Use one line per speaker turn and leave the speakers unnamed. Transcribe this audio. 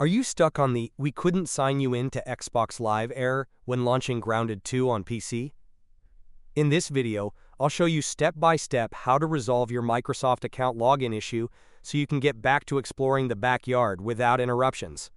Are you stuck on the we couldn't sign you in to Xbox Live error when launching Grounded 2 on PC? In this video, I'll show you step by step how to resolve your Microsoft account login issue so you can get back to exploring the backyard without interruptions.